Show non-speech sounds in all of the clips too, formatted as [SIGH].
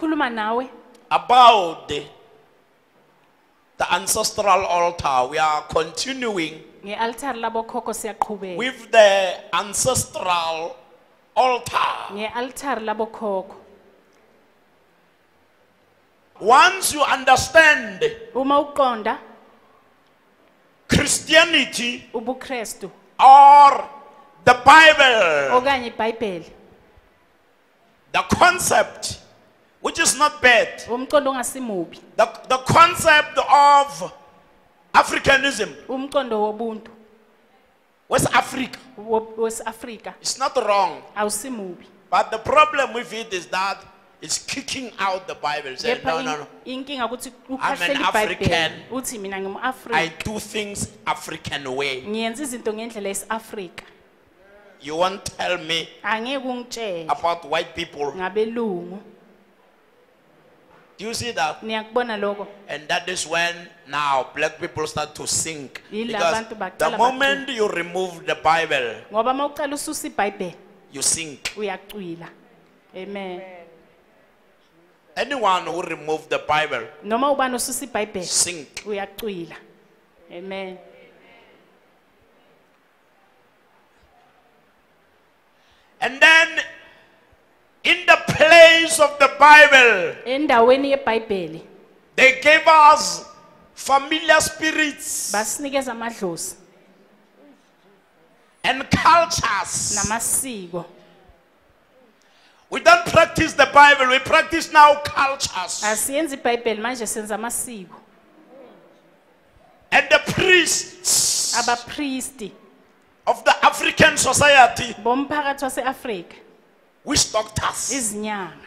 ukukhuluma nawe about the, ancestral altar. We are continuing nge-altar labokhokho siyaqhubeka with the ancestral altar. nge-altar labokhokho Once you understand uma uqonda Christianity ubukrestu or the Bible, okanye the concept, which is not bad, the, the concept of Africanism, umqondo wobuntu West Africa, it's not wrong. But the problem with it is that it's kicking out the Bible. Say, kepha no, no, no. I'm an African. I do things African way. ngiyenza izinto ngendlela yesi-afrika You won't tell me about white people. Do you see that? niyakubona lokho And that is when now black people start to sink. Because the moment you remove the Bible, ngoba uma ucala ususa ibhayibheli you sink. uyacwila amen Anyone who remove the Bible, noma ubani osusa ibhayibheli sink. uyacwila amen And then in the place of the Bible, endaweni yebhayibheli. they gave us familiar spirits basinikeza amadlozi. and cultures. namasiko. We don't practice the Bible, we practice now cultures. asiyenzi ibhayibheli manje senza amasiko. And the priests abapristi. of the African society, bomphakathi wase-afrika witch doctors, izinyanga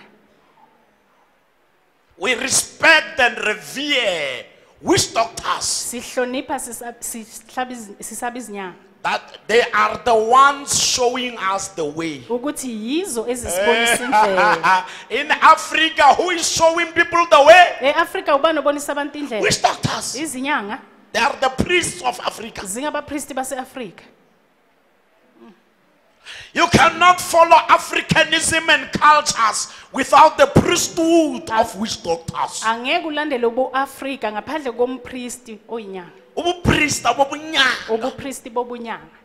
we respect and revere witch doctors. sihlonipha sisa- sihlaba izi- sisaba izinyanga That they are the ones showing us the way. ukuthi yizo ezisibonisa indlela [LAUGHS] In Africa, who is showing people the way? e-afrika ubani obonisa abantu indlela Witch doctors. izinyanga They are the priests of Africa. zingabapristi base-afrika You cannot follow Africanism and cultures without the priesthood of witch doctors. angeke ulandele ubu-afrika ngaphandle kompristi oyinyanga Ubuprista bobunyanga. ubupristi bobunyanga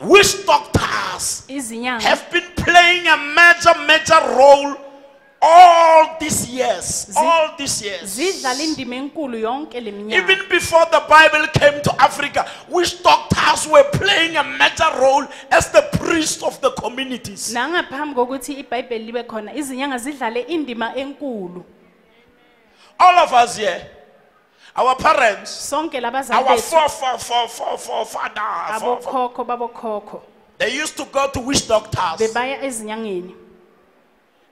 Witch doctors have been playing a major, major role all these years. All these years. zidlala indima enkulu yonke le minyaka Even before the Bible came to Africa, witch doctors were playing a major role as the priests of the communities. nangaphambi kokuthi ibhayibheli libe khona izinyanga zidlale indima enkulu All of us here, our parents, sonke labazali our bethu fore, fore, fore, fore, forefathers, fore- fore- abokhokho babokhokho they used to go to witch doctors, bebaya ezinyangeni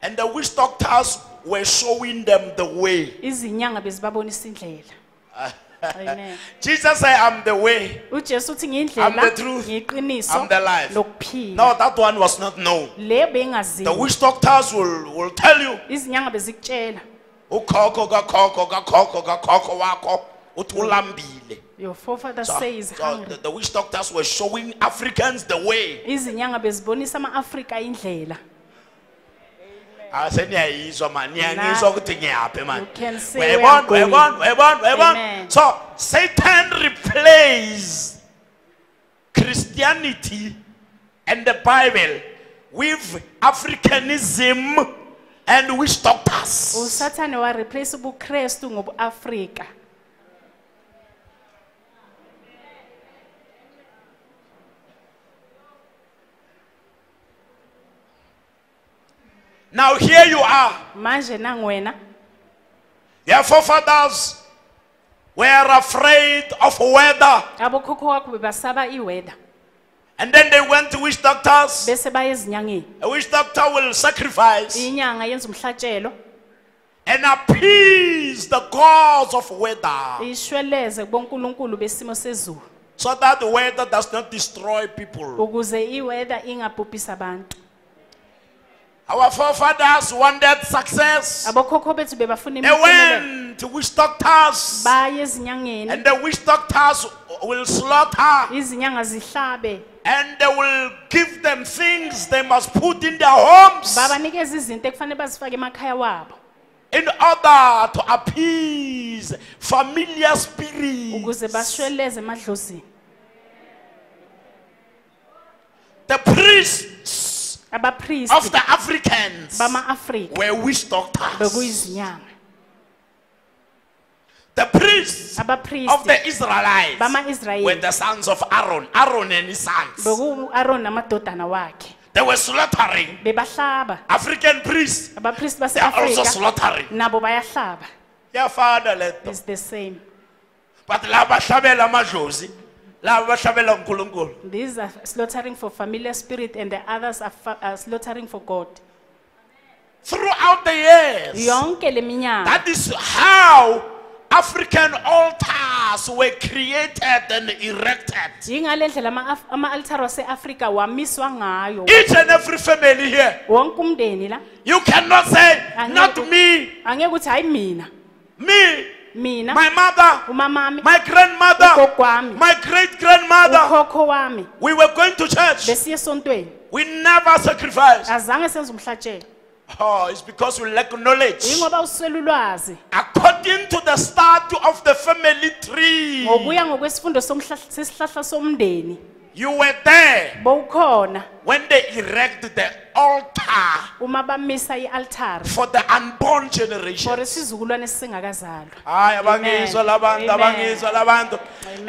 and the witch doctors were showing them the way. izinyanga bezibabonisa indlela [LAUGHS] amen Jesus said, I'm the way. I'm the truth. I'm the life. No, that one was not known. The witch doctors will, will tell you, izinyanga bezikutshela ukhokho kakhokho kakhokho kakhokho wakho uthi ulambile. your forefather So, says so the, the witch doctors were showing Africans the way. izinyanga bezibonisa ama-afrika indlela Seniyayizwa man. Niyangizwa Na- ukuthi ngiyaphi man. You can say where uyayibona uyayibona uyayibona uyayibona so satan replays christianity and the bible with africanism and witch doctors. Usathane wareplace ubukrestu ngobu-afrika now here you are. Manje nangwena your forefathers were afraid of weather. Abokhokho wakho bebasaba iweather. And then they went to witch doctors. Bese baya ezinyangeni. A witch doctor will sacrifice inyanga yenza umhlatshelo. and appease the gods of weather. Ishweleze kubonkulunkulu besimo sezulu. So that the weather does not destroy people. ukuze iweather ingabhubhisi abantu Our forefathers wanted success. abokhokho bethu bebafuna They went to witch doctors, and the witch doctors will slaughter. And they will give them things they must put in their homes. Babanikeza izinto ekufanele bazifake emakhaya wabo. In order to appease familiar spirits. The priests of the Africans bama-afrika were witch doctors. The priests of the Israelites were the sons of Aaron, Aaron and his sons. beku-aroni namadodana wakhe They were slaughtering bebahlaba African priests. abapristi They are also slaughtering. nabo bayahlaba Yeah, father, let them. is the same But laba hlabela amadlozi, laba hlabela uNkulunkulu. These are slaughtering for familiar spirit and the others are, are slaughtering for god. Throughout the years, yonke le minyaka that is how African altars were created and erected. yingale ndlela ama- ama-altari wase-afrika wamiswa ngayo. Each and every family here, wonke umndeni la. You cannot say, not me, angeke ukuthi hayi mina. Me, mina. My mother, umamami. My grandmother, ugogo wami my great grandmother. ukhokho wami. We were going to church. besiye esontweni. We never sacrificed. azange senze umhlatshelo. Oh, it's because we lack knowledge. yingoba uswele ulwazi. According to the statue of the family tree, ngokuya ngokwesifundo somhla- sesihlahla somndeni you were there when they erected the altar uma bamisa i-altari for the unborn for generation. isizukulwane esingakazalwa Hayi abangizwa Amen. labantu abangizwa labantu.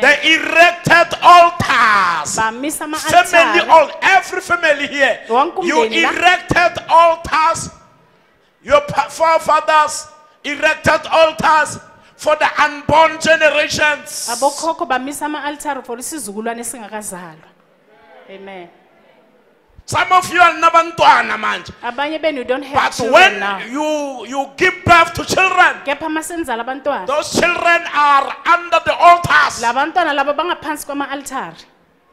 They erected altars. bamisa Family all every family here. You erected altars. Your forefathers erected altars for the unborn generations. abokhokho bamisa ama-altari for isizukulwane esingakazalwa amen Some of you are nabantwana manje. abanye benu you don't have But children now when you you give birth to children, kepha uma abantwana those children are under the altars. la laba bangaphansi kwama-altari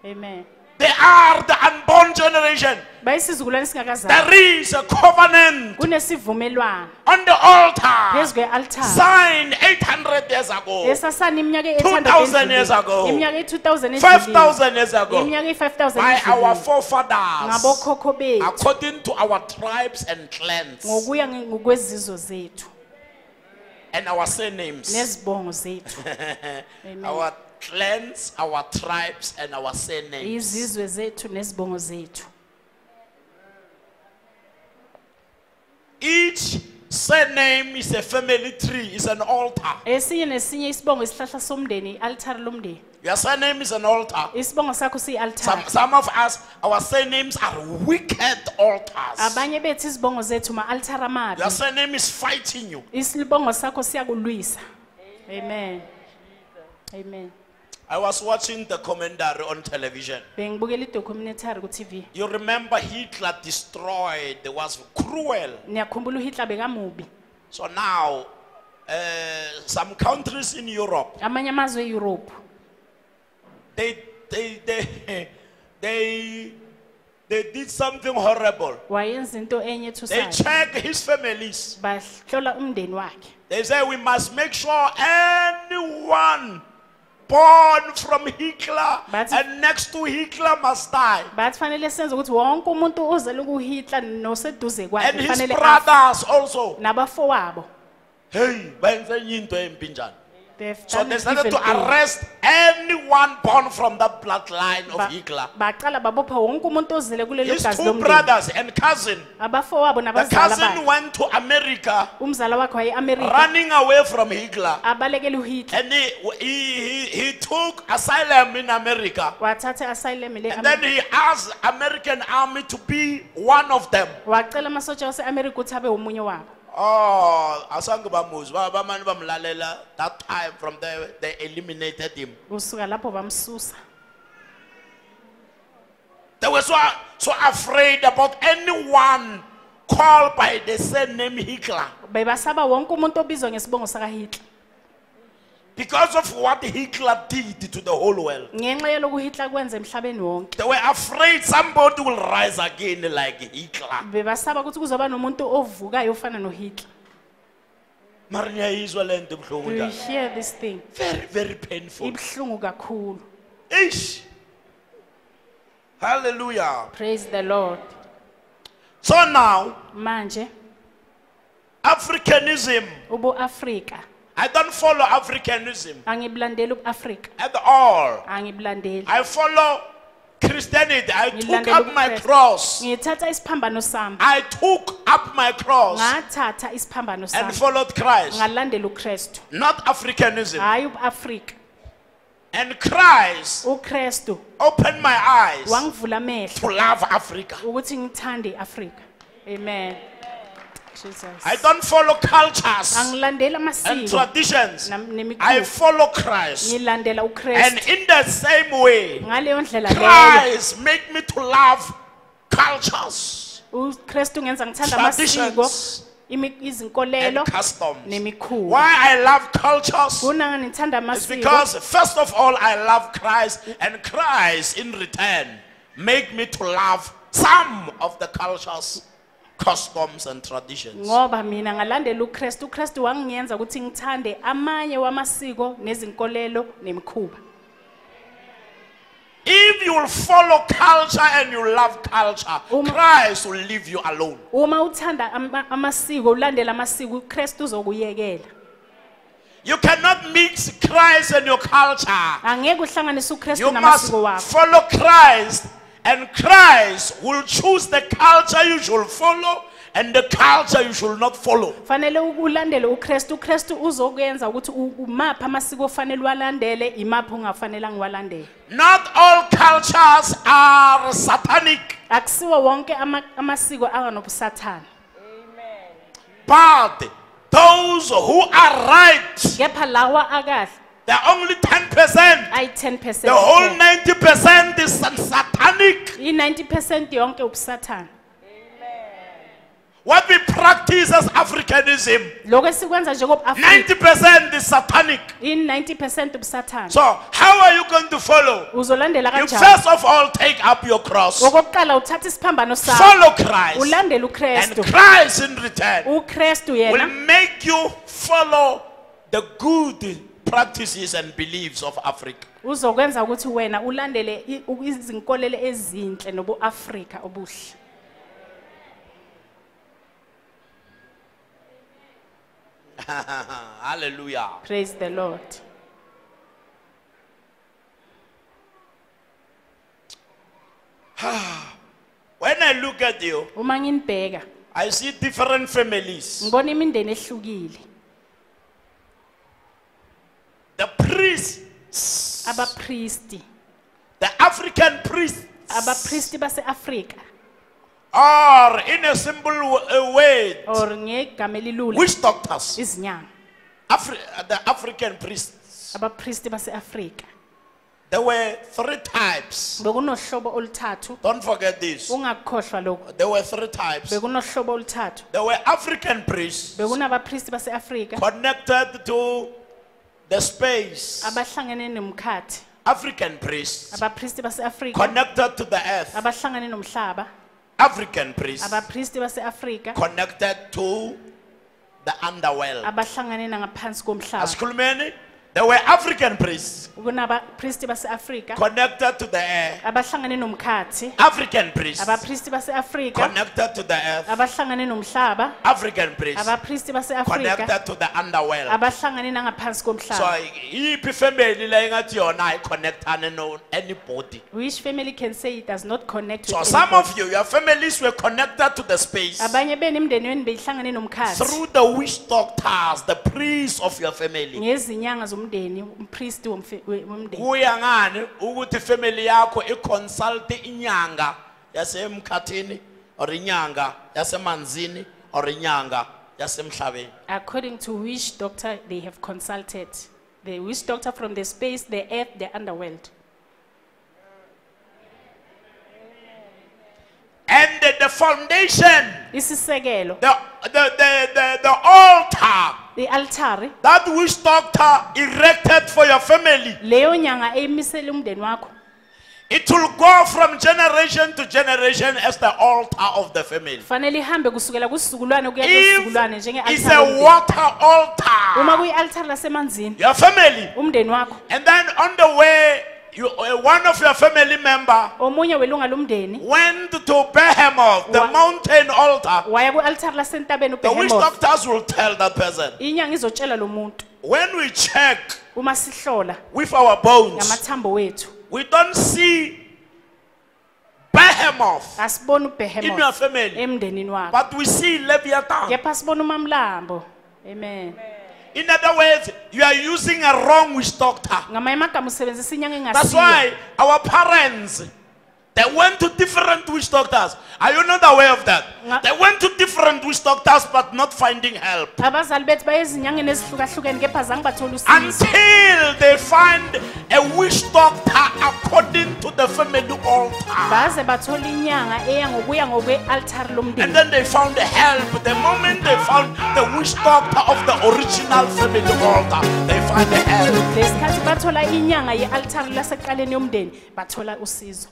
amen They are the unborn generation. bayisizukulwane There is a covenant kunesivumelwano. on the altar. Kwe-altari signed 800 years ago, esasana iminyaka 2,000 years ago, iminyaka i-2000 5,000 years ago, iminyaka by our forefathers, ngabokhokho bethu. According to our tribes and clans. Ngokuya nge- ngokwezizo zethu. And our surnames. nezibongo zethu. [LAUGHS] Amen. Our clans, our tribes, and our surnames. izizwe zethu nezibongo zethu Each surname is a family tree, is an altar. esinye nesinye isibongo isihlahla somndeni i-altari lomndeni Your surname is an altar. isibongo sakho Some, siyi-altari some of us, our surnames are wicked altars. abanye bethu izibongo zethu ma-altari amabi Your surname is fighting you. isibongo sakho siyakulwisa amen amen I was watching the commentary on television. bengibukela idocumentary ku-tv You remember Hitler destroyed, was cruel. niyakhumbula uhitler bekamubi So now, uh, some countries in Europe, amanye amazwe eyurophu they, they, they, [LAUGHS] they, they did something horrible. wayenza into enye They ethusayo check his families. bahlola umndeni wakhe They say we must make sure anyone born from Hitler But- and next to Hitler must die. bathi fanele senze ukuthi wonke umuntu ozele kuhitler noseduze And kwakhe his fanele afe. brothers also. nabafowabo Hey, benze into embi njani? They've So they started to arrest anyone born from that bloodline of Ba- Hitler. baqala babopha wonke umuntu ozele kulelo His two brothers and cousin. The cousin went to America umzala wakhe waye-amerika running away from Hitler. And he, he, he, he took asylum in America. wathatha i-asylum le And then he asked American army to be one of them. Wacela amasotsha wase-amerika ukuthi abe omunye wabo Oh, asange bamuzwa bamane bamlalela that time from there they eliminated him. kusuka lapho bamsusa. They were so, so afraid about anyone called by the surname Hitler. Bebasaba wonke umuntu obizwa ngesibongo sakahitler because of what Hitler did to the whole world. ngenxa yaloku uhitler kwenza emhlabeni wonke They were afraid somebody will rise again like Hitler. bebasaba ukuthi kuzoba nomuntu ovukayo ofana nohitler Mara ngiyayizwa le nto ebuhlungu you njalo. hear this thing Very, very painful. kakhulu Ish. Hallelujah. praise the lord So now, manje Africanism, ubu-afrika I don't follow Africanism angibulandeli ubu-afrika at all. angibulandeli I follow Christianity. I took up my cross. ngithatha isiphambano sami. I took up my cross ngathatha isiphambano and sami. followed Christ, ngalandela not Africanism. ubu-afrika And Christ opened my eyes wangivula amehlo. to love Africa. ukuthi ngithande i-afrika amen jesus. I don't follow cultures and traditions. I follow Christ. And in the same way, ngaleyo ndlela leyo. Christ make me to love cultures, ukrestu ngenza ngithanda amasiko traditions, izinkolelo and customs. nemikhuba Why I love cultures? Kunanga ngithanda is amasiko. because first of all I love Christ and Christ in return make me to love some of the cultures, customs and traditions. ngoba mina ngalandela ukrestu ukrestu wangingenza ukuthi ngithande amanye wamasiko nezinkolelo nemikhuba If you will follow culture and you love culture, Uma- Christ will leave you alone. uma uthanda ama- amasiko ulandela amasiko ukrestu uzokuyekela You cannot mix Christ and your culture. angeke uhlanganise You must namasiko wakho follow Christ, and Christ will choose the culture you should follow and the culture you should not follow. fanele ulandele ukrestu ukrestu uzokuyenza ukuthi u- umaphi amasiko ofanele imaphi ungafanelanga uwalandele Not all cultures are satanic, akusiwo wonke ama- amasiko anganobusathane. But those who are right, kepha lawa akahle they're only 10%. ayi-10 percent. The whole 90% is satanic. i-90 percent yonke ubusathane What we practice as Africanism, lokho esikwenza njengobu-afrika 90% is satanic. i-90 percent ubusathane So, how are you going to follow? uzolandela You first of all take up your cross, okokuqala uthatha isiphambano sakho. Follow Christ, ulandele and Christ in return ukrestu will make you follow the good practices and beliefs of Africa. uzokwenza ukuthi wena ulandele izinkolelo ezinhle nobu-afrika obuhle [LAUGHS] Hallelujah. praise the lord [SIGHS] When I look at you, uma nginibheka I see different families. ngibona imindeni ehlukile The priests, abapristi the African priests, abapristi base-afrika are in a simple way or ngegama elilula. Witch doctors. izinyanga. Afri- uh, the African priests. abapristi base-afrika There were three types. bekunohlobo oluthathu. Don't forget this. ungakukhohlwa lokhu. There were three types. bekunohlobo oluthathu. There were African priests. Bekunabapristi base-afrika connected to the space. abahlangene nomkhathi African priests abapristi base-afrika connected to the earth. nomhlaba African priests abapristi base-afrika connected to the underworld. abahlangane nangaphansi komhlaba Asikhulumeni? There were African priests kunabapristi base-afrika connected to the air. abahlangane nomkhathi African priests abapristi base-afrika connected to the earth. abahlangane nomhlaba African priests abapristi base-afrika connected to the underworld. abahlangane nangaphansi So komhlaba yiphi family la engathi yona ayiconnectane no anybody. which family can say it does not connect So with some anybody? of you, your families were connected to the space abanye benu imindeni wenu beyihlangane nomkhathi through the witch doctors, the priests of your family. ngezinyanga womfe- we- womndeni. Kuya ngani ukuthi family yakho iconsult inyanga yasemkhathini or inyanga yasemanzini or inyanga yasemhlabeni. according to which doctor they have consulted. The which doctor from the space the earth the underworld And the, the foundation, isisekelo. The, the, the, the, the altar, that which doctor erected for your family, leyo nyanga eyimisele umndeni wakho. It will go from generation to generation as the altar of the family. fanele ihambe kusukela kwisizukulwane kuya If it's a water altar, uma lasemanzini your family, umndeni wakho. And then on the way, you, one of your family member omunye welunga lomndeni went to Behemoth, the Wa- mountain altar. waya lasentabeni The witch ubehemoth doctors will tell that person. inyanga izotshela lo muntu. When we check uma sihlola with our bones, ngamathambo wethu. we don't see Behemoth asiboni in your ubehemoth family, emndenini wakho. But we see Leviathan. kepha sibona umamlambo. Amen In other words, you are using a wrong witch doctor. ngamanye amagama usebenzisa inyanga That's why our parents they went to different witch doctors. Are you not aware of that? They went to different witch doctors but not finding help abazali bethu baye ezinyangeni ezihlukahlukene kepha zange bathole usizo until they find a witch doctor according to the family altar. baze bathola inyanga eya ngokuya ngokwe-altari And then they found the help. The moment they found the witch doctor of the original family altar, they find the help. lesikhathi bathola inyanga ye-altari lasekuqaleni yomndeni bathola usizo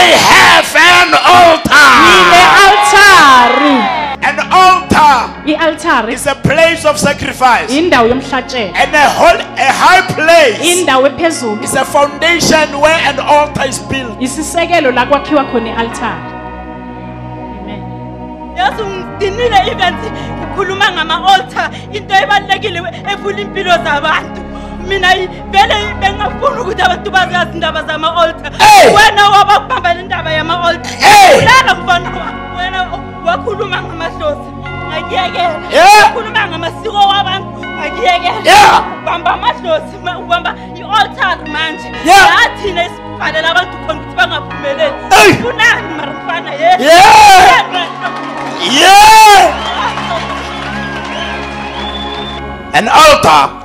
I have an altar. An altar i-altari is a place of sacrifice. indawo yomhlatshelo. And a whole a high place indawo ephezulu. is a foundation where an altar is built. isisekelo la kwakhiwa amen mina vele bengafuni ukuthi abantu bazazi indaba zama-olta wena wabakubamba le ndaba yama-olta ulala kubona wena wakhuluma ngamahlosi ngakuyekelakhuluma ngamasiko wabantu. Ngakuyekela. Ubamba amadlozi ubamba i-oltar manje. Yathina isibhalela abantu khona ukuthi bangaphumeleli. Funani mara? An altar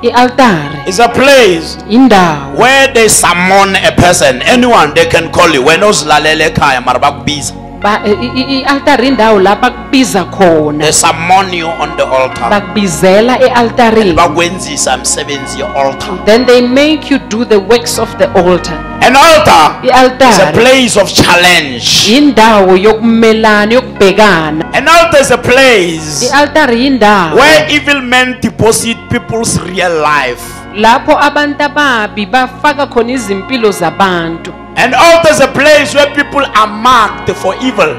is a place indawo where they summon a person. Anyone they can call you. When uzilalele ekhaya mara bakubiza. I-altar i-altari indawo la bakubiza khona They summon you on the altar. bakubizela e-altarini Bakwenzisa umsebenzi ye-altar. then they make you do the works of the altar An altar is a place of challenge. indawo yokumelana yokubhekana An altar is a place i-altari indawo where evil men deposit people's real life. lapho abantu ababi bafaka khona izimpilo zabantu An altar is a place where people are marked for evil.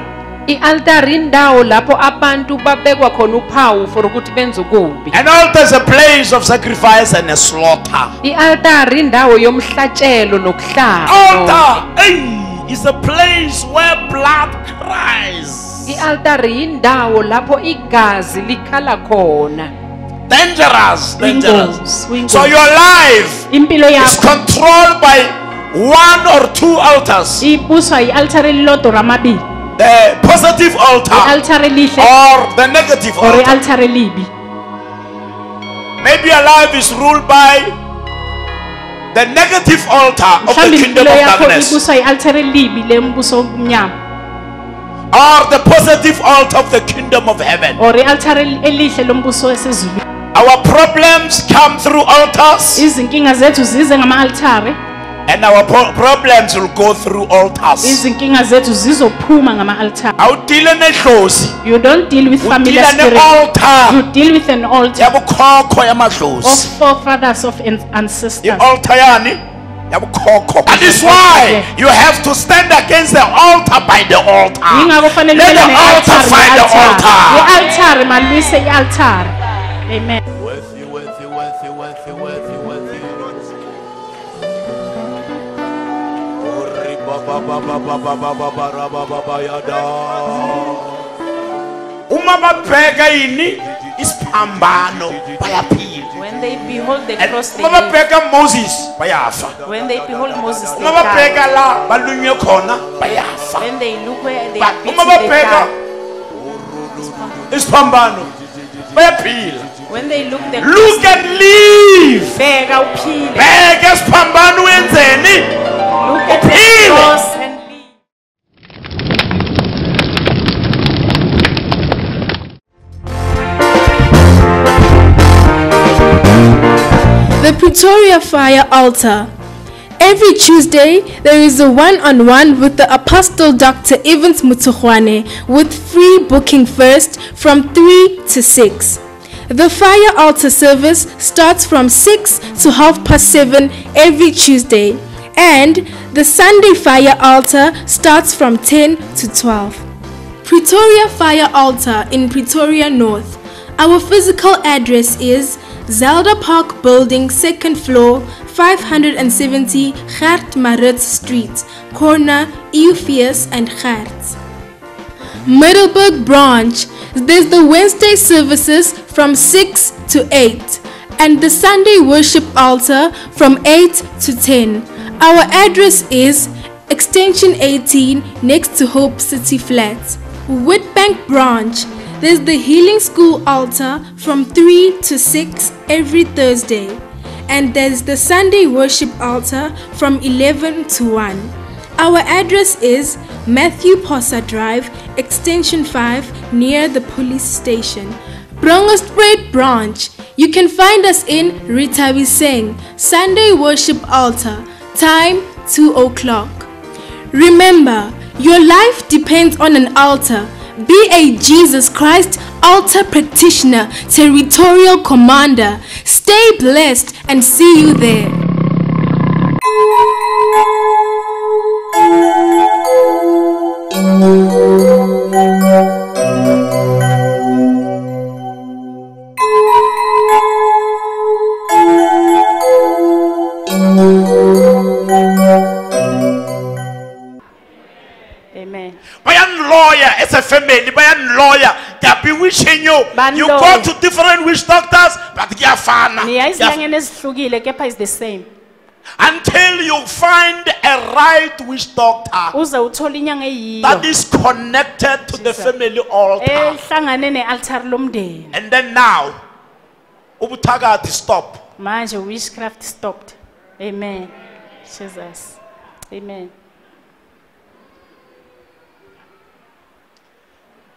i-altari indawo lapho abantu babekwa khona uphawu for ukuthi benze ukubi An altar is a place of sacrifice and a slaughter. i-altari indawo yomhlatshelo nokuhlaba Altar hey, is a place where blood cries. i-altari indawo lapho igazi likhala khona Dangerous, dangerous. Wingozi, wingozi. So your life impilo is yakho controlled by one or two altars. ibuswa i-altari elilodwa or The positive altar. Or the negative altar. Maybe your life is ruled by the negative altar of the kingdom of darkness. ibuswa i-altari elibi lembuso omnyama. Or the positive altar of the kingdom of heaven. or i-altari elihle lombuso esezulwini. Our problems come through altars izinkinga zethu zize ngama-altari and our pro- problems will go through altars. izinkinga zethu zizophuma ngama-altari Awudile nedlozi, you don't deal with familiar udila spirit. you deal with an altar. Yabukhokho of yamadlozi. forefathers of an- ancestors. I-altar yani? Yabukhokho. That is why you have to stand against the altar by the altar. yingakho fanele Let the altar find the altar. i-altari malwise i-altari amen Uma babheka yini isiphambano bayaphila. When they behold the cross, they uma live. babheka Moses. When they behold Moses, they Uma die. babheka la balunywe khona bayafa. When they look where they are beaten, uma they babheka die. isiphambano. When they look the look and live Look at the cross and. The Pretoria Fire Altar. Every Tuesday, there is a one on one with the Apostle Dr. Evans Mutuhwane with free booking first from 3 to 6. The Fire Altar service starts from 6 to half past 7 every Tuesday, and the Sunday Fire Altar starts from 10 to 12. Pretoria Fire Altar in Pretoria North. Our physical address is Zelda Park Building, second floor, 570 Gert Maritz Street, corner Eupheus and Gert. Middelburg branch, there's the Wednesday services from 6 to 8 and the Sunday worship altar from 8 to 10. Our address is extension 18 next to Hope City Flats. Witbank branch, there's the Healing School altar from 3 to 6 every Thursday and there's the Sunday worship altar from 11 to 1. Our address is Matthew Phosa Drive, Extension 5, near the police station. Bronkhorstspruit Branch. You can find us in Singh, Sunday Worship Altar, time 2 o'clock. Remember, your life depends on an altar. Be a Jesus Christ altar practitioner, territorial commander. Stay blessed and see you there. Kuyafana Niya Kuyaf- ezihlukile kepha is the same. until you find a right witch doctor Uze uthole inyanga eyiyo that is connected to the family altar ehlangane ne-altar lomndeni. and then now ubuthakathi stop Manje witchcraft stopped. Amen. Jesus. Amen.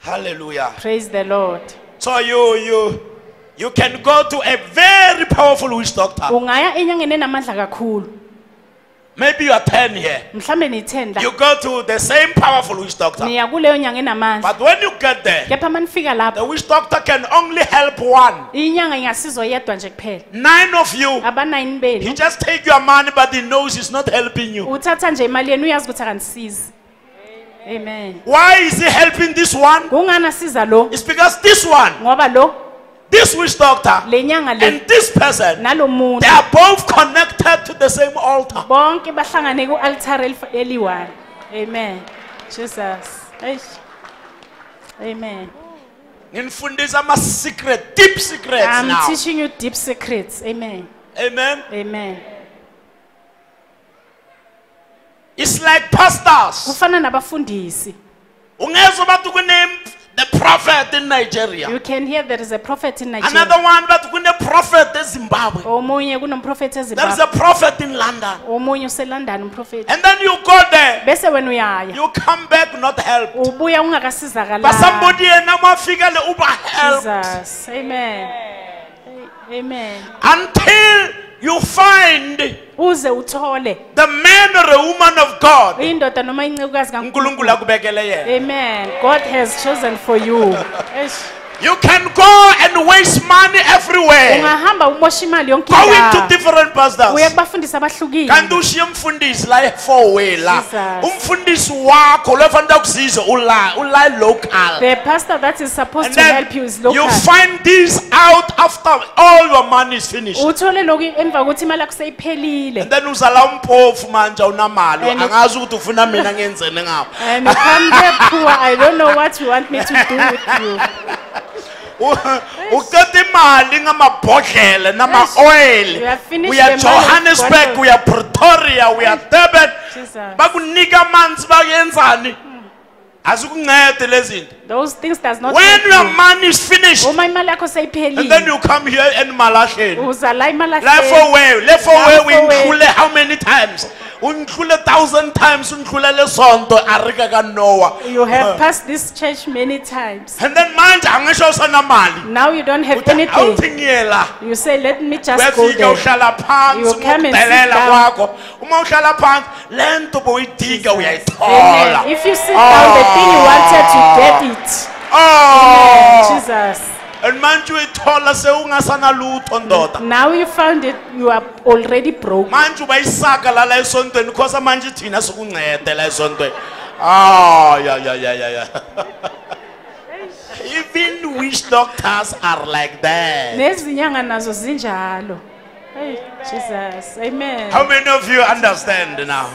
hallelujah Praise the Lord. so you you you can go to a very powerful witch doctor Ungaya enyangeni enamandla kakhulu. maybe you are 10 here Mhlambe ni-10 la. you go to the same powerful witch doctor Niya kuleyo nyanga enamandla. but when you get there Kepha the lapho witch doctor can only help one inyanga ingasizwa yedwa nje kuphela. nine of you Abanayini he just take your money but he knows he's not helping you Uthatha nje imali yenu uyazi ukuthi akanisizi. Amen. why is he helping this one Kungani asiza lo? it's because this one Ngoba lo this witch doctor le nyanga le and this person they are both connected to the same altar. Bonke bahlangane ku-altar elif- amen. Jesus. Amen. Nginifundisa ama-secret deep secrets i'm now. teaching you deep secrets. Amen. Amen. Amen. It's like pastors. Kufana nabafundisi. Ungezwa bathi kune the prophet in nigeria. You can hear there is a prophet in another nigeria one but kune prophet ezimbabwe omunye kunomprofethi there is ezimbabwe a prophet in london. Omunye uselondon umprofethi and then you go there. Bese wena uyaya. You come back not helped. Ubuya but somebody yena mafika le uba help jesus amen amen until you find uze uthole the man or the woman of god indoda noma incekukazi unkulunkulu akubekele yena Amen. God has chosen for you. Eish. [LAUGHS] you can go and waste money everywhere Ungahamba umosha imali yonke going to indawo. different pastors Uye kubafundisi abahlukile. kanti ushiye umfundisi la four way la Jesus. umfundisi wakho lofanele akusize ula ula local The pastor that is supposed to help you is you local. find this out after all your money is finished Uthole lokhu emva kokuthi imali yakho seyiphelile. and then uzala umphofu manje awunamali And- angazi ukuthi ufuna mina ngenzeni And you come there poor. I don't know what you want me to do with you. [LAUGHS] Uqeda imali ngamabhodlela You nama-oil have finished uya the money johannesburg with bottle. uya pretoria uya durban. Bakunika amanzi bakuyenzani those things does not when your you. money is finished uma imali yakho and then you come here enimalahleni uza la Life imalahleni away, life away, Life we away. include how many times? Unclule thousand times, unclule le sonto, arika ka you have passed this church many times And then manje angisho usana mali. now you don't have anything you say let me just go there uhlala phansi You come and sit down. kwakho. Uma uhlala phansi, lento boyidinga uyayithola. if you sit down the thing you wanted to get it. Oh. jesus. And manje uyithola sewungasana lutho ndoda. now you found it you are already broke manje ubayisaka la la esontweni khosa manje thina sikuncede la esontweni ah ya ya ya ya ya even witch doctors are like that. Nezinyanga nazo zinjalo. Hey jesus. Amen. How many of you understand now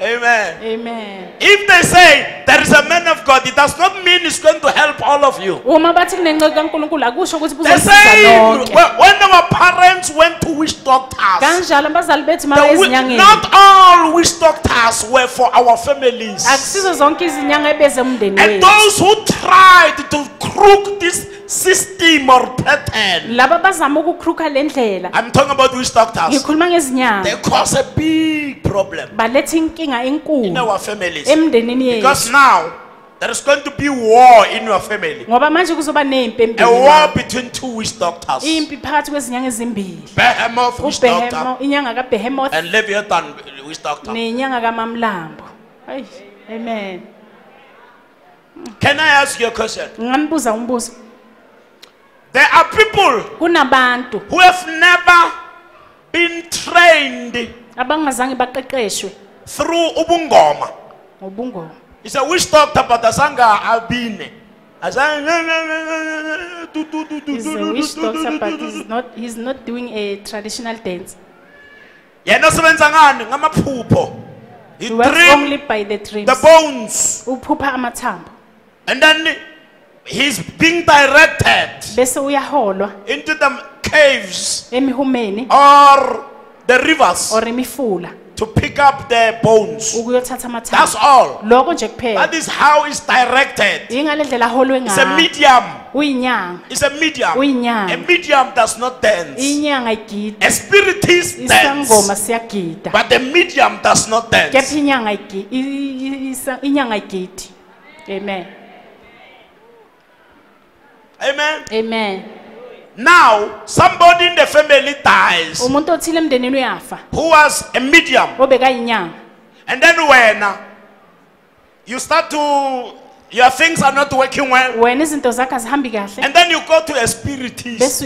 amen. Amen. If they say there is a man of god it does not mean it's going to help all of you. Uma bathi kunenceki kankulunkulu akusho ukuthi the kuzosiza same lonke. when our parents went to witch doctors kanjalo abazali bethu ma the not all witch doctors were for our families. Akusizo zonke izinyanga ebeze umndeni And those who tried to crook this system or pattern, laba bazama ukukhruka le ndlela I'm talking about witch doctors, ngikhuluma they ngezinyanga cause a big problem baletha inkinga in enkulu our families. emndenini Because yethu now there is going to be war in your family. ngoba manje kuzoba A war wakho. between two witch doctors. impi phakathi kwezinyanga ezimbili Behemoth witch doctor ubehemo inyanga kabehemoth and Leviathan witch doctor. nenyanga kamamlambo hayi amen Can I ask you a question? nginganibuza umbuzo There are people kunabantu who have never been trained abangazange baqeqeshwe through ubungoma. ngobungoma He's a witch doctor, but asanga abine. He's a witch doctor, but he's not, he's not doing a traditional dance. yena osebenza ngani ngamaphupho he works only by the dreams. the bones Uphupha amathambo. and then he's being directed Bese uyaholwa into the caves emihumeni or the rivers or to pick up the bones ukuyothatha that's all Lokho nje kuphela. that is how it's directed Ingale ndlela aholwe it's a medium Uyinyanga. it's a medium Uyinyanga. a medium does not dance Inyanga igida. a spiritist dance siyagida. but the medium does not Kepha dance inyanga igidi. Inyanga igidi. Amen. Amen Amen. Now, somebody in the family dies Umuntu othile emndenini uyafa. who was a medium. And then when you start to, your things are not working well, wena izinto zakho azihambi kahle and then you go to a spiritist,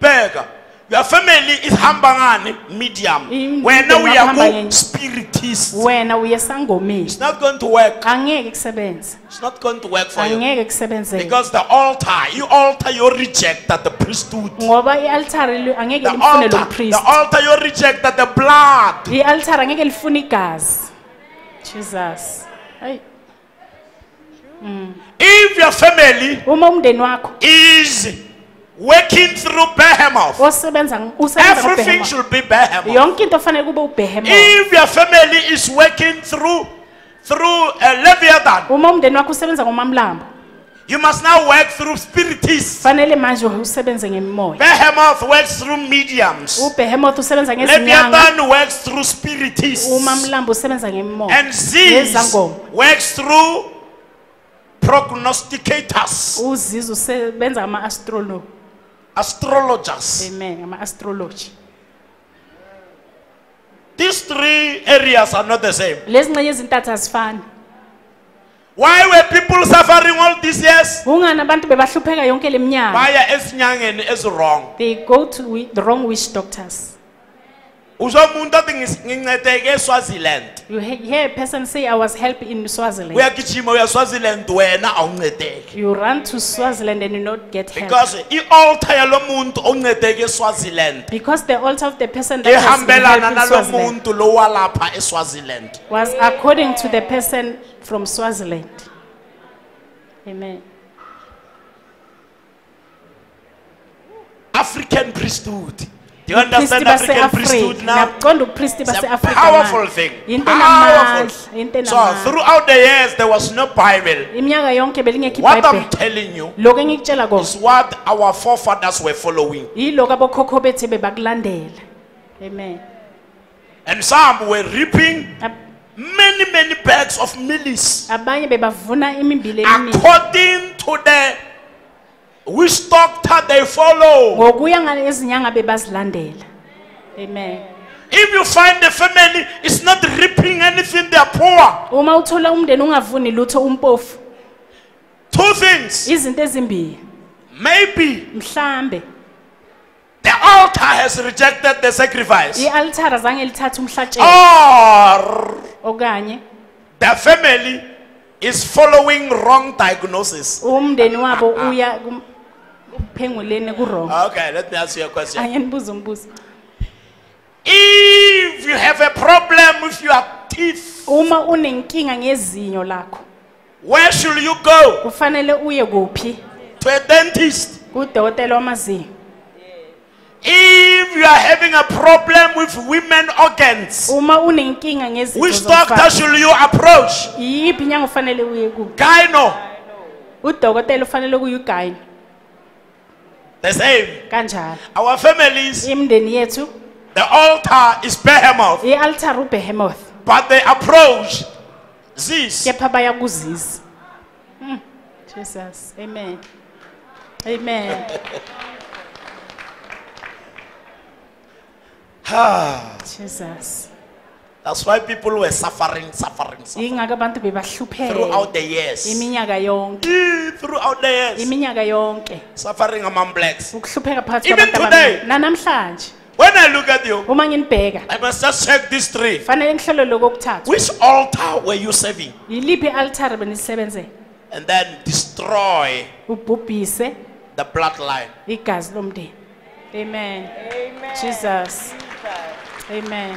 beggar. Your family is hambangani, medium. When now we are hamba go ngenye. spiritist, wena uyesangomeni it's not going to work. angeke kusebenze It's not going to work for you. angeke kusebenzele Because the altar, you altar, you reject that the priesthood. ngoba i-altari li- angeke The limfune lo altar, the altar, you reject that the blood. i-altari angeke lifune igazi jesus hayi mm. If your family uma umndeni wakho is working through behemoth. osebenza usebenza Everything should be behemoth. yonke into fanele kube ubhehemoth If your family is working through through a Leviathan, uma umndeni wakho usebenza ngomamlambo you must now work through spiritists. fanele manje usebenze ngemimoya Behemoth works through mediums. ubhehemoth usebenza ngezinyanga Leviathan works through spiritists. umamlambo usebenza ngemimoya And Zeus works through prognosticators, uzizo usebenza ngama-astrology astrologers. amen ngama-astrology These three areas are not the same. lezi ngxenye ezintathu azifani Why were people suffering all these years? kungani abantu bebahlupheka yonke le minyaka Baya esinyangeni ezi-wrong. they go to wi- the wrong witch doctors uzwa umuntu ngis- ngincedeke eswaziland. You he- hear a person say i was helped in swaziland. Uyagijima uyaswaziland wena awuncedeki. You run to swaziland and you not get help. Because i-altar yalo muntu oncedeke eswaziland. Because the altar of the person that been ihambelana helped in swaziland lowalapha eswaziland. was according to the person from swaziland. Amen. African priesthood Do you understand African priesthood now? It's a powerful thing. Into enamandla, into Powerful. So throughout the years there was no Bible. iminyaka yonke belingekho What I'm telling you lokho engikutshela kona is what our forefathers were following. yilokho abokhokho bethu bebakulandela amen And some were reaping many, many bags of mealies abanye bebavuna imimbili eminingi according to the which doctor they follow. ngokuya ngalezinyanga bebazilandela amen If you find the family is not reaping anything, they are poor. uma uthola umndeni ungavuni lutho umpofu Two things. izinto ezimbili Maybe mhlambe the altar has rejected the sacrifice, i-altara zange lithathe umhlatshelo or okanye the family is following wrong diagnosis. umndeni wabo uya kum- kuphenguleni kurong Okay, let me ask you a question. anye nibuze umbuzo If you have a problem with your teeth, uma unenkinga ngezinyo lakho where should you go? kufanele uye kuphi To a dentist. kudokotela wamazinyo If you are having a problem with women organs, uma unenkinga ngezifo which doctor should you approach? yiphi inyanga ufanele uye ku Gyno. udokotela ufanele kuyugayini The same. kanjalo. Our families, yethu the altar is behemoth, i-altar ubehemoth but they approach this. kepha bayakuzisa Mm, jesus. Amen. Amen. [LAUGHS] Jesus That's why people were suffering, suffering, suffering. Yingako abantu bebahlupheka. Throughout the years. iminyaka yonke. Eh, Throughout the years, iminyaka yonke. Suffering among blacks. ukuhlupheka phakathi Even kwabantu today. abamnyama. nanamhlanje. When I look at you, uma nginibheka. I must just check these three. fanele ngihlole lokokuthathu Which altar were you serving? yiliphi i-altare benisebenzele And then destroy ubhubhise the bloodline. igazi lomndeni. Amen. Jesus. Amen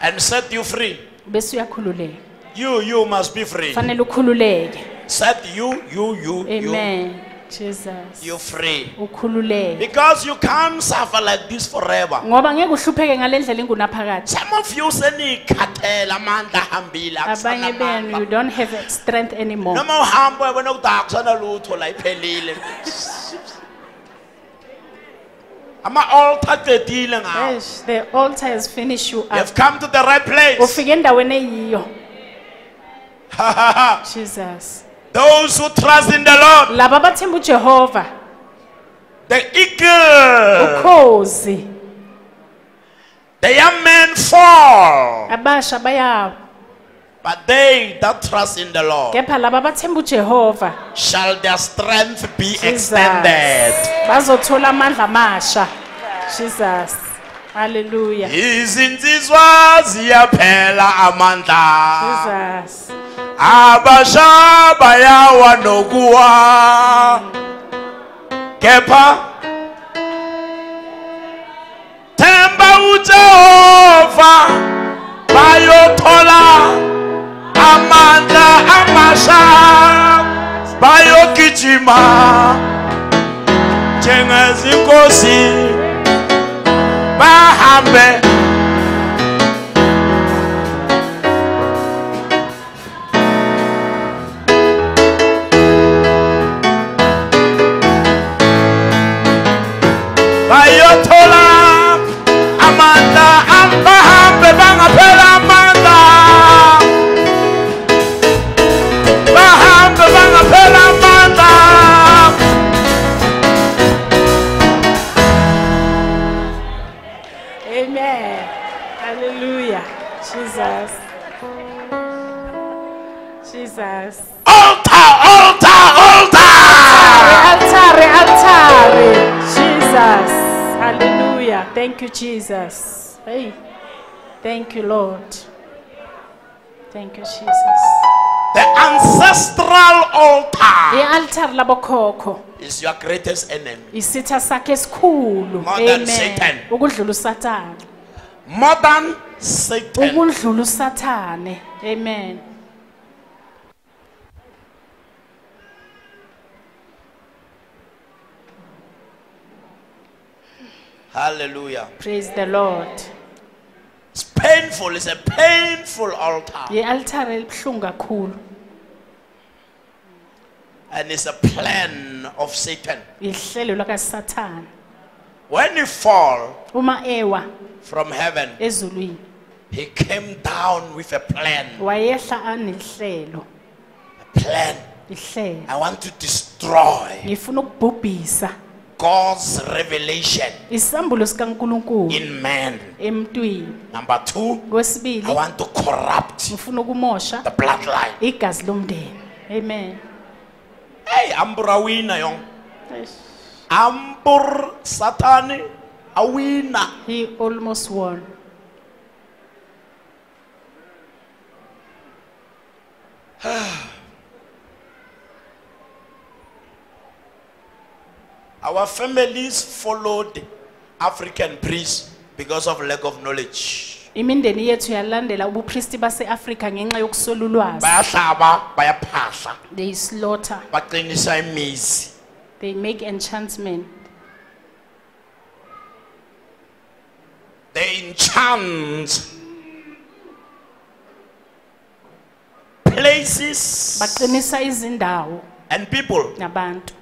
and set you free. bese uyakhululeka You, you must be free. fanele ukhululeke Set you, you, you, you, jesus you free. ukhululeke Because you can't suffer like this forever. ngoba ngeke uhlupheke ngale ndlela Some of you senikhathele amandla ahambile abanye benu you don't have strength anymore Noma uhamba uyabona ukuthi akusana lutho la iphelile. [LAUGHS] Ama altar qedile ngawo. Eish, the altar has finished you up. you've come to the right place. ufike endaweni eyiyo jesus Those who trust in the Lord, laba abathemba ujehova the eagle, ukhozi the young men fall. abasha bayawa But they that trust in the Lord kepha laba abathemba ujehova shall their strength be Jesus. extended. bazothola amandla amasha jesus haleluya Izinsizwa ziyaphela amandla. jesus Abasha bayawa nokuwa. Kepha themba uJehova bayothola amandla amasha bayogijima njengezinkosi bahambe thank you lord. Thank you jesus. The ancestral altar i-altare labokhokho is your greatest enemy. Isitha sakhe esikhulu. More than Satan. ukudlula usathane. More than satan. Ukudlula usathane. Amen. Hallelujah. praise the lord painful. It's a painful altar. yi-altare elibuhlungu kakhulu And it's a plan of Satan. ihlelo lakasathane When he fall uma ewa from heaven, ezulwini he came down with a plan. wayehla anehlelo A plan. ihlelo I want to destroy ngifuna ukubhubhisa God's revelation isambulo sikankulunkulu in man. emntwini Number two, kwesibili I want to corrupt ngifuna ukumosha the bloodline. igazi lomndeni amen Hey, ambura wina yong. Ambur satani awina. he almost won [SIGHS] [SIGHS] Our families followed African priests because of lack of knowledge. imindeni yethu yalandela ubupristi base-afrika ngenxa yokuswela ulwazi Bayahlaba, bayaphahla, they slaughter baqinisa imizi. they make enchantment They enchant places baqinisa izindawo and people. nabantu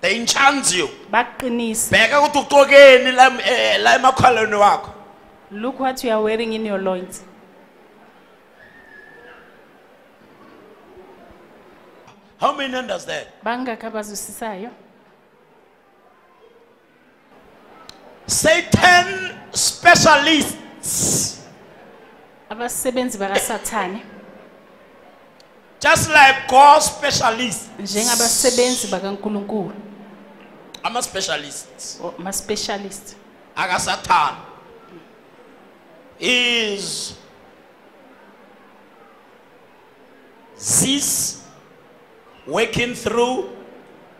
They enchant you. baqinisa Bheka ukuthi uqokeni la eh, la emakhaleni wakho. look what you are wearing in your loins How many understand? bangakhi abazwisisayo Satan specialists, abasebenzi bakasathane just like God specialists. njengabasebenzi bakankulunkulu I'm a specialist. Oh, or ama-specialist Aka Satan is this working through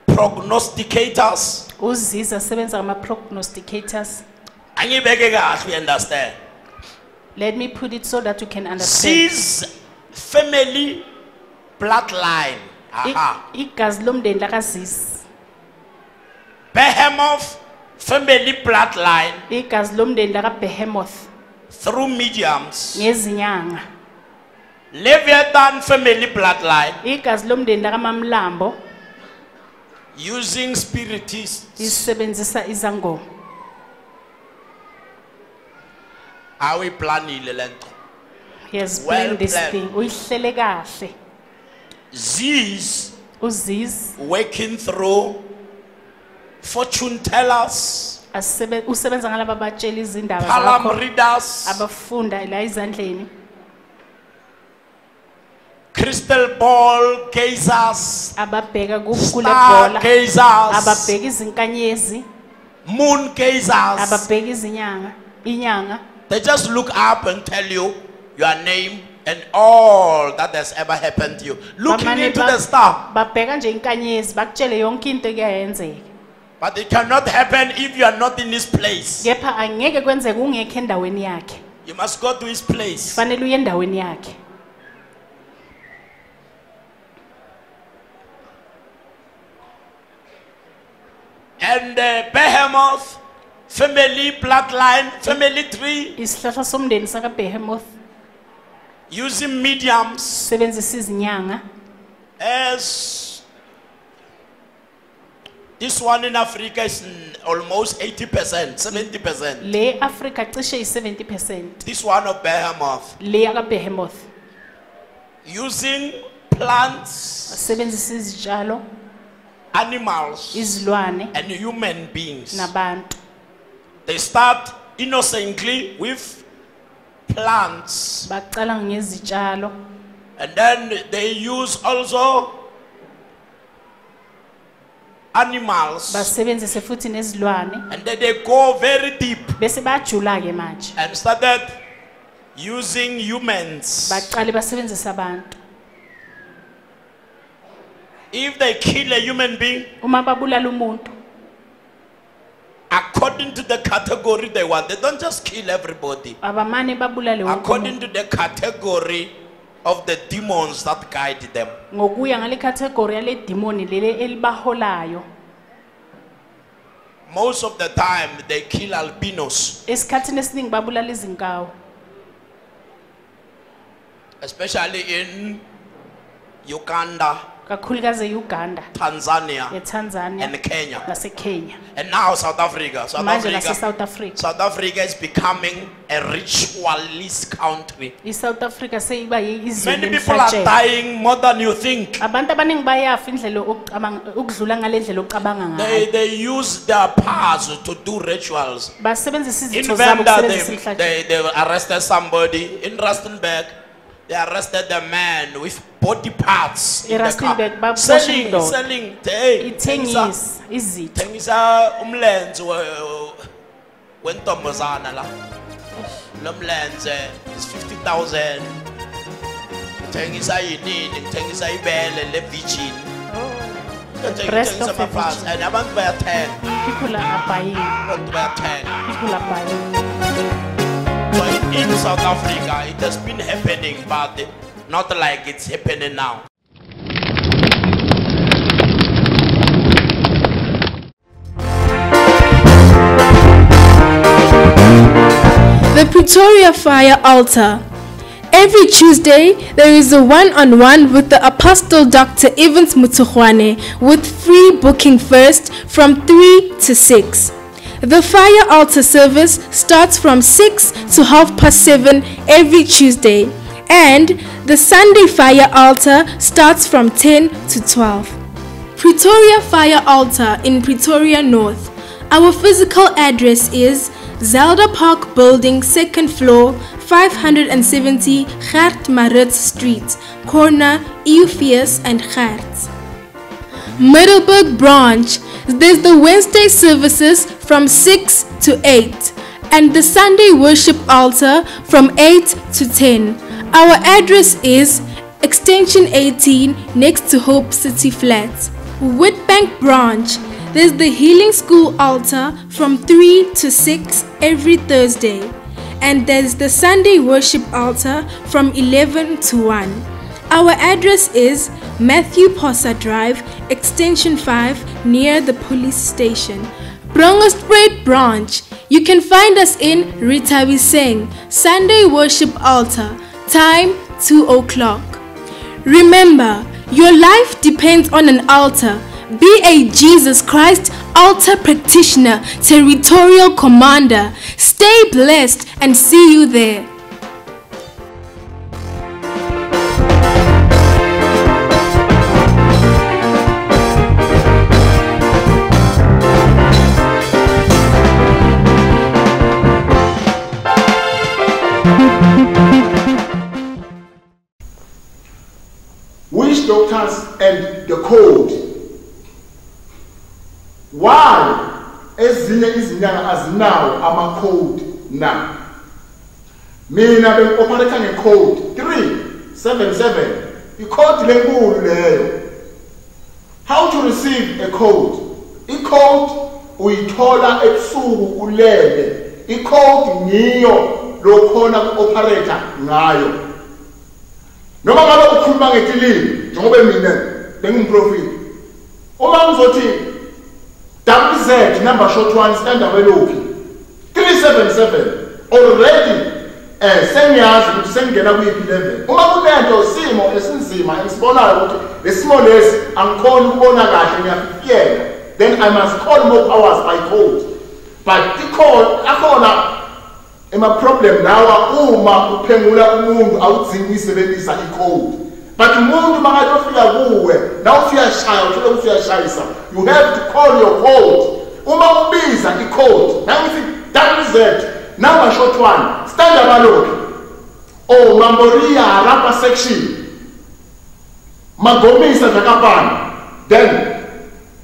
prognosticators. Oh, uziza asebenza ngama-prognosticators Angibeke kahle understand. let me put it so that you can understand Zeus family bloodline. I- Aha. igazi lomndeni lakazisi Behemoth family bloodline. Igazi lomndeni lakabehemoth through mediums. ngezinyanga. Leviathan family bloodline. Igazi lomndeni lakamamlambo using spiritists. isebenzisa izangoma awuyiplanile lento he has planned this thing. Uyihlele kahle. Zeus uzizi working through fortune tellers, asebe- usebenza ngalaba izindaba palm zabakho- readers, abafunda la ezandleni crystal ball gazers, ababheka ku- kule star bhola gazers, ababheka izinkanyezi moon gazers. ababheka izinyanga inyanga They just look up and tell you your name and all that has ever happened to you. Looking Bamane into ba- the star. babheka nje inkanyezi bakutshele yonke into ekuyayenzeka But it cannot happen if you are not in this place. kepha angeke kwenzeke ungekho endaweni yakhe You must go to his place. fanele uye endaweni yakhe And the behemoth, family bloodline, family tree, isihlahla somndeni sakabehemoth using mediums sebenzisa izinyanga as this one in Africa is almost 80%, 70%. le afrika cishe i-70 percent. This one of behemoth. Le yakabehemoth using plants, asebenzisa izitshalo animals, izilwane and human beings. nabantu. They start innocently with plants. Baqala ngezitshalo. And then they use also animals. Basebenzise futhi nezilwane. And then they go very deep bese bayajula-ke manje. and started using humans. baqale basebenzise abantu. If they kill a human being, uma babulala umuntu. according to the category they want, they don't just kill everybody. abamane babulale wonke According to the category of the demons that guide them. ngokuya ngale category yale demoni lele elibaholayo. Most of the time they kill albinos, esikhathini esiningi babulala izinkawu. Especially in Uganda, kakhulukazi e-uganda Tanzania, etanzania and Kenya. nasekenya And now South Africa. South manje Africa. nase-south africa South Africa is becoming a ritualist country. i-south africa seyiba yi- izwe Many people are dying more than you think. abantu abaningi bayafa indlela ukudlula ngale ndlela okucabanga They, ngayo they use their powers to do rituals. basebenzisa In izitho zabo ukusebenzisa they, imhlatshelo they, they arrested somebody. In Rustenburg, they arrested the man with body parts. In the car. Selling, selling. Hey, thengisa- ithengisa izitho. thengisa uh, umlenze we- wentombazana la. Lo mlenze is 50000 thengisa yinini ngithengisa ibele breast Ngithengisa of the virgin. and abantu bayathenga. People are buying. Abantu bayathenga. People are buying in, in south africa it has been happening but not like it's happening now The Pretoria Fire Altar. Every Tuesday, there is a one on one with the Apostle Dr. Evans Mutuhwane with free booking first from 3 to 6. The Fire Altar service starts from 6 to half past 7 every Tuesday, and the Sunday Fire Altar starts from 10 to 12. Pretoria Fire Altar in Pretoria North. Our physical address is Zelda Park Building, second floor, 570 Gert Maritz Street, corner Eupheus and Gert. Middelburg branch, there's the Wednesday services from 6 to 8 and the Sunday worship altar from 8 to 10. Our address is extension 18 next to Hope City Flats. Witbank branch, there's the Healing School altar from 3 to 6 every Thursday and there's the Sunday worship altar from 11 to 1. Our address is Matthew Phosa Drive, Extension 5, near the police station. Bronkhorstspruit Branch. You can find us in Singh, Sunday Worship Altar, time 2 o'clock. Remember, your life depends on an altar. Be a Jesus Christ altar practitioner, territorial commander. Stay blessed and see you there. Ezinye izinyanga azinawo ama-code na? Mina bengi-operator nge-code 377 i-code lenkulu leyo. How to receive a code? I-code uyithola ebusuku ulele i-code ngiyo lokhona ku-operator ngayo. Noma ngabe ukhuluma ngetilimi njengoba mina bengimprofiti uma ngizothi WZ number short one stand abelokhi 377 already eh sengiyazi ukuthi sengena kuyiphi level uma kunento simo esinzima engisibonayo ukuthi lesimo lesi angikhoni ukubona kahle ngiyafifiyela then i must call more hours by code but ikhona akhona ema-problem lawa uma uphengula umuntu awudzingi uyisebenzisa i-code but umuntu makatofika kuwe nawuthi uyashaya uthole ukuthi uyashayisa you have to call your code uma ubiza i-code nangithi wz number short one stand abaloki o mamboria harapa section. Magomisa zakapana then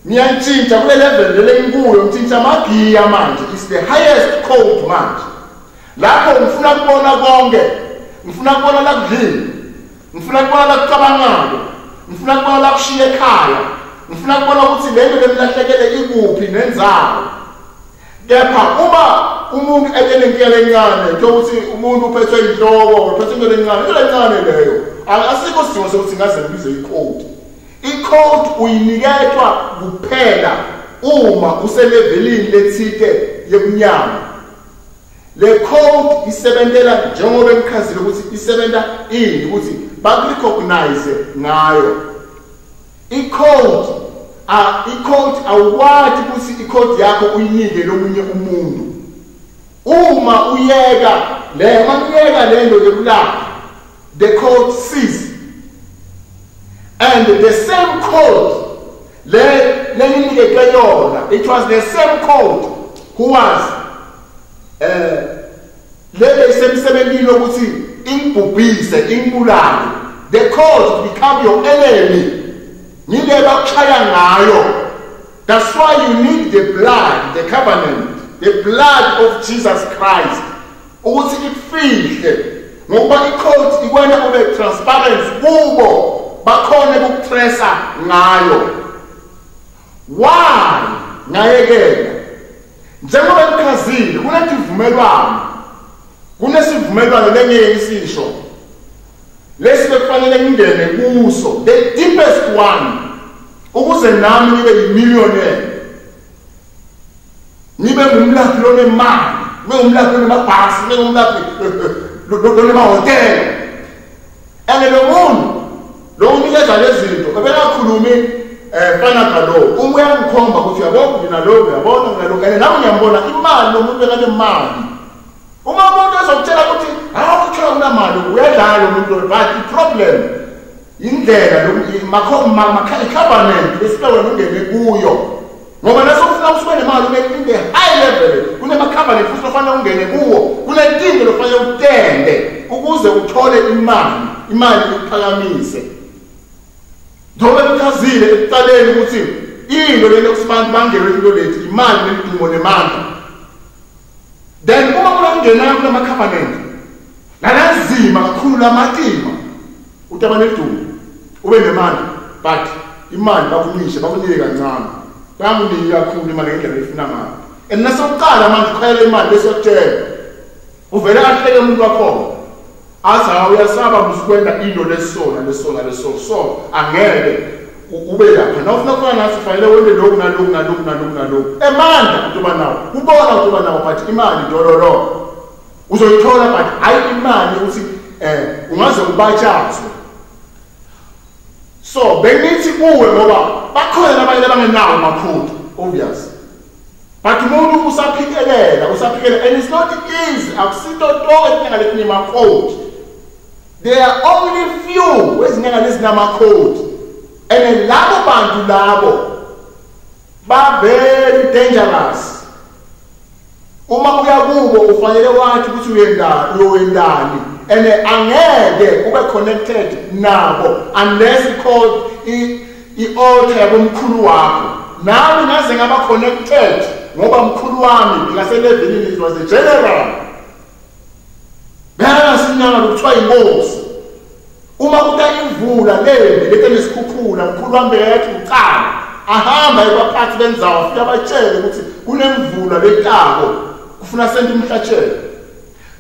ngiyantshintsha kule level ngikuyo ngitshintsha magiya manje. Is the highest code manje. Lapho ngifuna kubona konke ngifuna kubona la kudlini ngifuna kubona la kucabangayo ngifuna kubona la kushiya ekhaya. Ngifuna kubona ukuthi le nto lemlahlekele ikuphi nenzayo kepha uma umuntu etenenkinga lencane kuthiwa ukuthi umuntu uphethwe yinhloko uphethwe into lencane into lencane leyo asikho sidingo sokuthi ngaze ngibize ikhodi ikhodi uyiniketwa kuphela uma uselevelini lethike yobunyama le code isebentela njengoba emchazile ukuthi isebenta ini ukuthi bakurecognize ngayo. I-code ah, i-code awukwazi ukuthi i-code yakho uyinike lomunye umuntu. Uma uyeka le uma uyeka le nto yokulapha the code cease. And the same code le leninike yona it was the same code who was eh lebe isemsebenzini ukuthi ingibhubhise ingibulale. The cause become your enemy. Ngile bakushaya ngayo. That's why you need the blood the covenant the blood of Jesus Christ. Ukuthi ifihle. Ngoba i-code ikwena ube transparent kubo. Bakhona ukupressa ngayo. Why? Ngayekela. Njengoba ngichazile kunesivumelwano kunesivumelwano lengeyisisho lesibe kufanele ngingene kuso the deepest one. Ukuze nami ngibe yimillionaire ngibe ngumlaphi lonemali ngibe ngumlaphi lonemabhasi ngibe ngumlaphi lonemahhotela [LAUGHS] and lo muntu lo unikeza lezinto ebengakhulumi fanagalo uyamukhomba ukuthi yabo mina lo. Uyabona mina lo kanye nawe ngiyambona imali lomuntu engabe imali uma umuntu ezokutshela ukuthi hawu kuthiwa unamali uyadlala umuntu but i-problem indlela i-covenant esibe wena ungene kuyo. Ngoba nasofuna usube nemali in the high level kunema-covenant futhi ofanele ungene kuwo kunetinto lofanele utende ukuze uthole imali imali iphakamise. Njengoba kuchazile ekuqaleni ukuthi into lento kusibantu bangene into lethi imali nemdumo nemandla then uma kulangena kula covenant lalanzima kakhulu lamatima utaba nedumo ube nemandla but imali bakunishe bakunike kancane. Banguniki kakhulu imali ngendlela efuna ngayo. And nasokuqala manje ukhayela imali bese yakutshela uvele ahleke umuntu wakhona. Athi hawu uyasaba musukwenda into lesona lesona leso so angeke ube lapha. Nawufuna khona nathi fanele wende lokhu nalokhu nalokhu nalokhu nalokhu. Emandla utoba nawo. Ubona utoba nawo but imali dololo. Uzoyithola but hayi imali ukuthi eh ungaze ubatshazwe so bengithi kuwe ngoba bakhona abanye abangenawo amaphutha obvious. But umuntu usaphikelela usaphikelela and it's not easy. Akusinto tonke inyanga leti nemakhodi there are only few ezinyanga lezi namakhodi and labo bantu labo ba very dangerous. Uma uya kubo ufanele wathi ukuthi uyendani uyowendani and angeke ube connected nabo unless called i-altar yabomkhulu wakho. Nami ngaze ngaba connected ngoba mkhulu wami ngaselevelini it was a general. Bengasinyanga lokuthiwa inkosi uma kuta imvula lembi letenesikhukhula mkhulu wami bekayathi ucala ahamba ebaphathi bendzawo afike abatshele ukuthi kunemvula letako kufuna sente imhlatshelo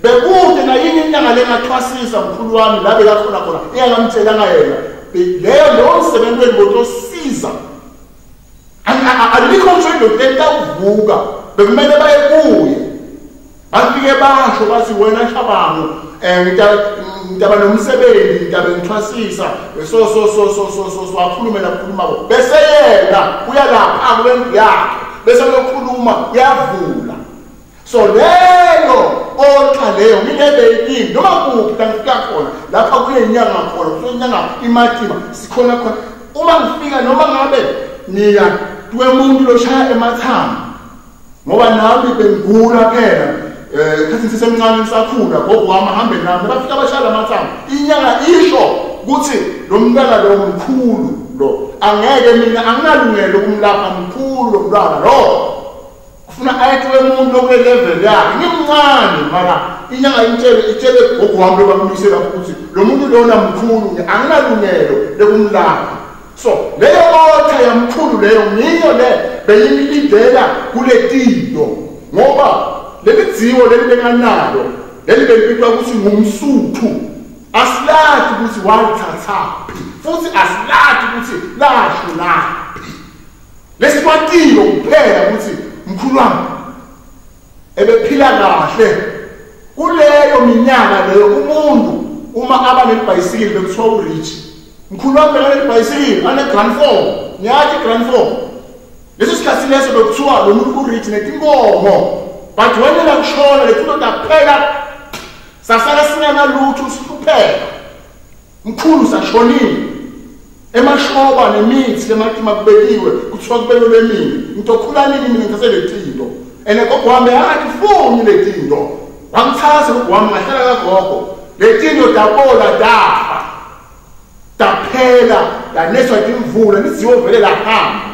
bekude nayinye inyanga lengathwasisa mkhulu wami la bekakhona khona iyangamtshelanga yena. Leyo leyo msebenzi welibotosiza alikho nje indoda entawuvuka bekumele baye kuye. Bafike basho bathi wena shabangu um ngitaba nomsebenzi ngitabe ngithwasisa. So so so so so so so akhulume nakhulumako bese yena uya lapha kwendlu yakhe. Bese uyokhuluma uyavula so leyo oxa leyo nginebeyini noma kuphi la ngifika khona lapha kunenyanga khona kusenyanga imatima sikhona khona. Uma ngifika noma ngabe niya twemuntu loshaya emathambo ngoba nami bengigula phela. Eh khathi sisemncane ngisakhula gogo wami ahambe nami bafika bashaya amathambo inyanga isho ukuthi lo mntwana lo mkhulu lo. Angeke mina anginalungelo ukumlapha mkhulu lo mntwana lo. Kufuna ayethiwe umuntu okule level yakhe ngimncane mara inyanga intshele itshele gogo wami lobamlise lapho ukuthi lo muntu lona mkhulu anginalungelo lekumlapha. So leyo otha yamkhulu leyo ngiyo le beyimilindela kule tinto ngoba leli dziwo leli benganalo leli belibitwa ukuthi ngumsuthu. Asilathi ukuthi walithathaphi futhi asilathi ukuthi lasho laphi lesiba ekwatile kuphela ukuthi mkhulu wami ebephila kahle kuleyo minyaka leyo umuntu uma aba nelibhayisikili bekuthiwa urich mkhulu wami bekanelibhayisikili ane-grand four ngiyathi i-grand four. Leso sikhathi leso bekuthiwa lo muntu urich netinkomo but wenela kushona lethinto kuphela sasala singanalutho sihlupheka mkhulu sashonile emashoba nemithi lematima kubekiwe kuthiwa kubekelwe mina ngitokhulanini mina ngithathe le tinto? And gogo wami akangifuni le tinto. Wangithatha gogo wami ngahlala kagogo le tinto dabola dafa. Daphela yaneswa timvula niziwo vele lahamba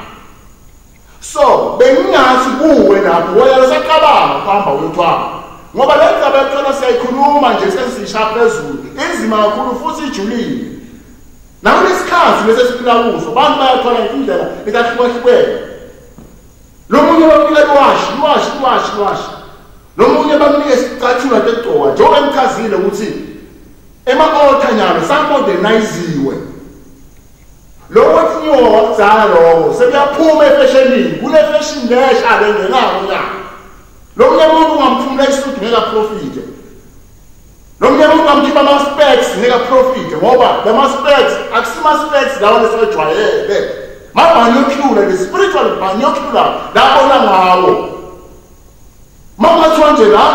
so bengingathi kuwe lapho wena lesaqabanga ukuhamba uyotwala ngoba le ndaba yokuthola siyayikhuluma nje sesisha phezulu inzima kakhulu futhi ijulile. Nakunesikhathi bese siphila kuso abantu bayathola indlela ekahlukahlukene lo munye bamnika lwashi lwashi lwashi lwashi lo munye bamnike isicathula tegcoka njengoba emchazile ukuthi ema-altar nyalo samoderniziwe lokho kuthiwa wakuzala lokho sekuyaphuma efashionini kule fashion lesh abengenako na lo mnye umuntu ungamphumula isudi ngeka profit lo mnye umuntu ungamkhipha ama specs ngeka profit ngoba lama specs akusima specs lawa lesijwayele mabhanocular the spiritual binocular labona ngawo. Mama kuthiwa nje la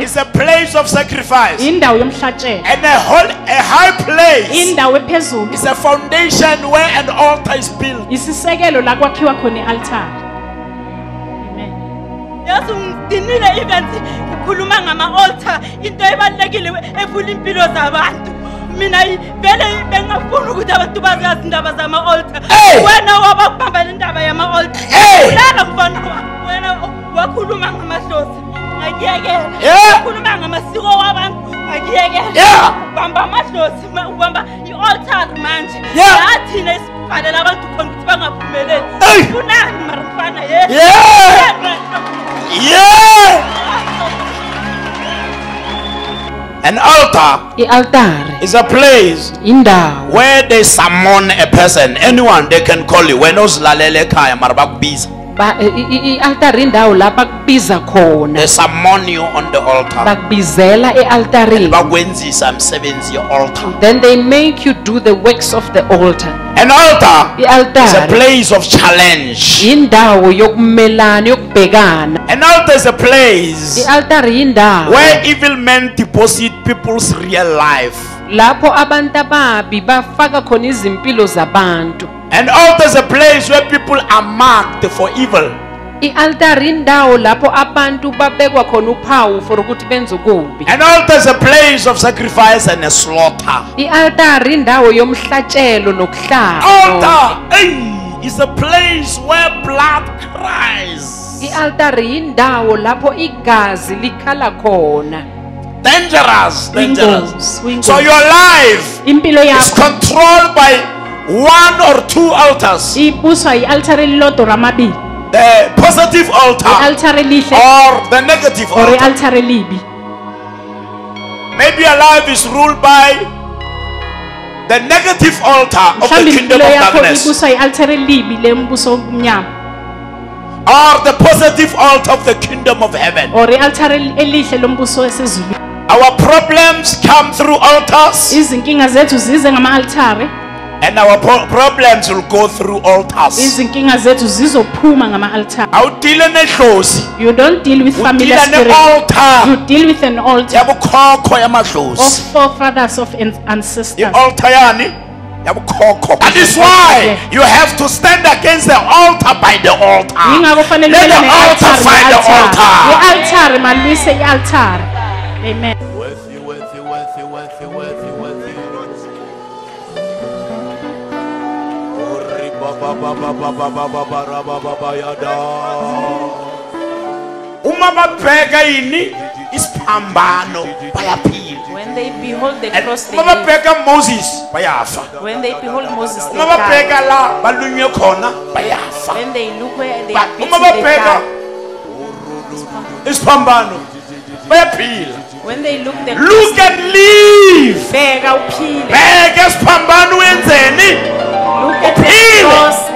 is a place of sacrifice. indawo yomhlatshelo. And a whole a high place. Indawo ephezulu. Is a foundation where an altar is built. isisekelo la kwakhiwa khona i-altari amen. Yesu ngidinile event ngikhuluma ngama-altar. Into ebalulekile efuna impilo zabantu. Mina i- vele bengingafuni ukuthi abantu bazazi indaba zama-altar. Hey! wena wabakubamba le ndaba yama-altar. Hey! ulala mfana wa- wena wakhuluma ngamahlozi ngakuyekela Yeah! ngamasiko wabantu ngakuyekela ubamba amahlozi ubamba i-altar manje yathina esivalela abantu khona ukuthi bangaphumeleli Hey! funani ye Yeah! Yeah! An altar is a place indawo where they summon a person. Anyone they can call you. When uzilalele ekhaya mara bakubiza. I- i-altari indawo la bakubiza khona They summon you on the altar. bakubizela e-altarini Bakwenzisa umsebenzi ye-altar. then they make you do the works of the altar An altar is a place of challenge. yindawo yokumelana yokubhekana An altar is a place i-altari indawo where evil men deposit people's real life. lapho abantu ababi bafaka khona izimpilo zabantu An altar is a place where people are marked for evil. i-altari indawo lapho abantu babekwa khona uphawu for ukuthi benze ukubi An altar is a place of sacrifice and a slaughter. i-altari indawo yomhlatshelo nokuhlaba Altar hey, is a place where blood cries. i-altari indawo lapho igazi likhala khona Dangerous, dangerous. So your life impilo is yakho controlled by one or two altars. ibuswa i-altari elilodwa ramabili The positive altar elihle or the negative or altar. elibi Maybe your life is ruled by the negative altar of the kingdom of darkness. ibuswa elibi lembuso omnyama or the positive altar of the kingdom of heaven. or i-altari elihle lombuso esezulwini Our problems come through altars. Izinkinga zethu zize ngama-altari and our pro- problems will go through altars. izinkinga zethu zizophuma ngama-altari awudile nedlozi you don't deal with family spirit. ne-altar you deal with an altar. Yabukhokho of yamadlozi. Forefathers of an- ancestors. I-altar yani? Yabukhokho that is why you have to stand against the altar by the altar. Let the altar find the altar. I-altari malwise i-altari amen uma babheka yini isiphambano bayaphilama babheka moses bayafa. Uma babheka la balunywe khona bayafa. Uma babheka isiphambano bayaphila. When they look, they look and live. Bheka uphile. Bheka isiphambano wenzeni? Nunca te